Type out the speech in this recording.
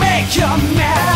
make you mad.